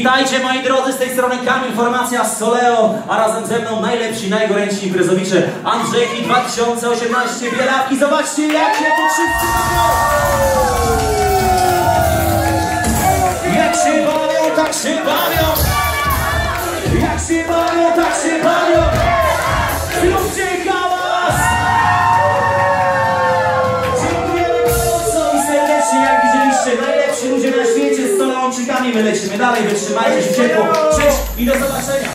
Witajcie moi drodzy, z tej strony Kamil, formacja Soleo, a razem ze mną najlepsi, najgorętsi imprezowicze Andrzejki 2018 Bielawki. Zobaczcie jak się tu wszyscy! Jak się bawią, tak się bawią! Jak się bawią, tak się bawią! Dziękujemy gorąco i serdecznie, jak widzieliście, najlepsi ludzie na Soleończykami. My lecimy dalej, wytrzymajcie się ciepło. Cześć i do zobaczenia!